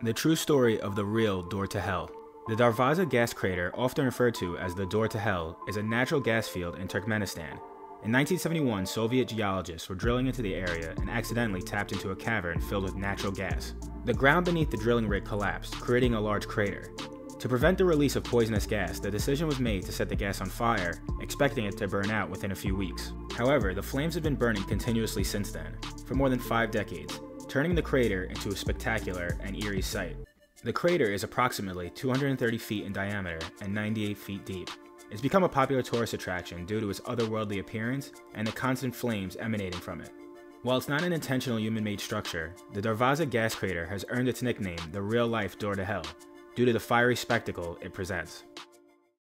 The true story of the real door to hell. The Darvaza gas crater, often referred to as the door to hell, is a natural gas field in Turkmenistan. In 1971, Soviet geologists were drilling into the area and accidentally tapped into a cavern filled with natural gas. The ground beneath the drilling rig collapsed, creating a large crater. To prevent the release of poisonous gas, the decision was made to set the gas on fire, expecting it to burn out within a few weeks. However, the flames have been burning continuously since then, for more than five decades, turning the crater into a spectacular and eerie sight. The crater is approximately 230 feet in diameter and 98 feet deep. It's become a popular tourist attraction due to its otherworldly appearance and the constant flames emanating from it. While it's not an intentional human made structure, the Darvaza gas crater has earned its nickname the real life door to hell due to the fiery spectacle it presents.